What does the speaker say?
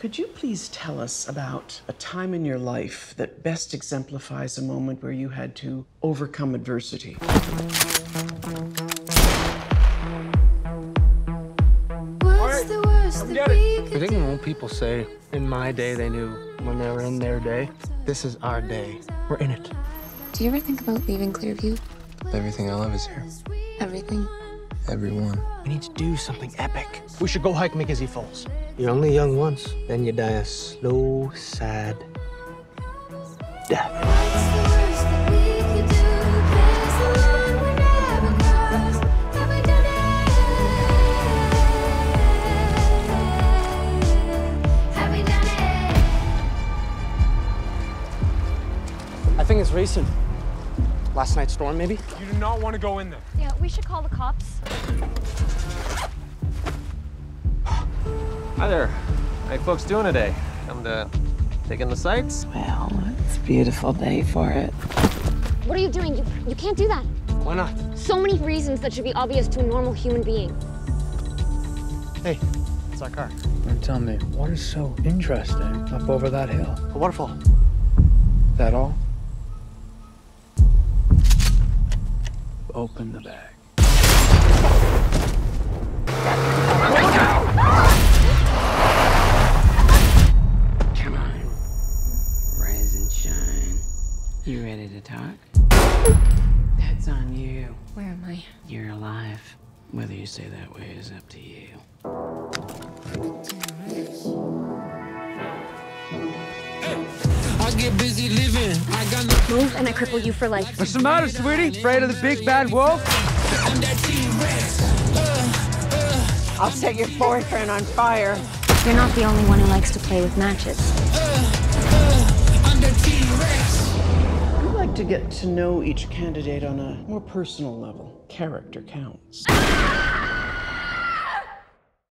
Could you please tell us about a time in your life that best exemplifies a moment where you had to overcome adversity? What's the worst that we I think when people say, in my day, they knew when they were in their day, this is our day. We're in it. Do you ever think about leaving Clearview? Everything I love is here. Everything. Everyone. We need to do something epic. We should go hike McGizzy Falls. You're only young once, then you die a slow, sad death. What's the worst that we could do? Pass the line we never crossed. Have we done it? Have we done it? I think it's recent. Last night's storm, maybe? You do not want to go in there. Yeah, we should call the cops. Hi there. How you folks doing today? Come to take in the sights? Well, it's a beautiful day for it. What are you doing? You, you can't do that. Why not? So many reasons that should be obvious to a normal human being. Hey, it's our car. And tell me, what is so interesting up over that hill? A waterfall. That all? Open the bag. Come on. Rise and shine. You ready to talk? That's on you. Where am I? You're alive. Whether you say that way is up to you. I get busy living. I got no Move and I cripple you for life. What's the matter, sweetie? Afraid of the big bad wolf? I'm that I'll set your boyfriend on fire. You're not the only one who likes to play with matches. I'm that T-Rex. I'd like to get to know each candidate on a more personal level. Character counts.